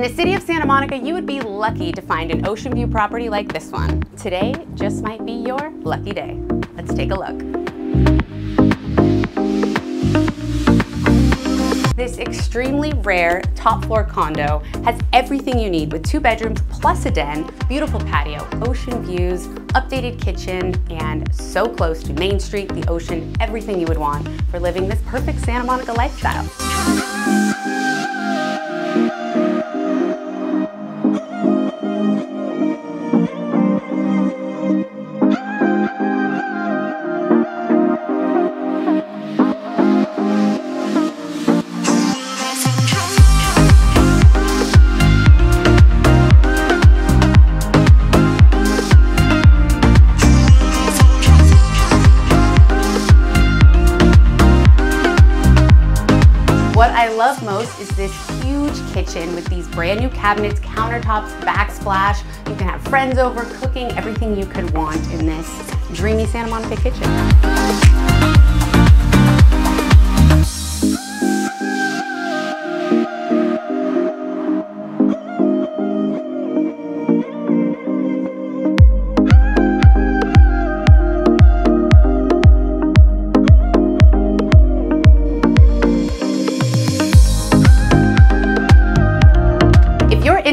In the city of Santa Monica, you would be lucky to find an ocean view property like this one. Today just might be your lucky day. Let's take a look. This extremely rare top floor condo has everything you need with two bedrooms plus a den, beautiful patio, ocean views, updated kitchen, and so close to Main Street, the ocean, everything you would want for living this perfect Santa Monica lifestyle. Love most is this huge kitchen with these brand new cabinets, countertops, backsplash. You can have friends over, cooking, everything you could want in this dreamy Santa Monica kitchen.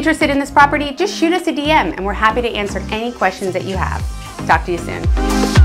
Interested in this property, just shoot us a DM and we're happy to answer any questions that you have. Talk to you soon.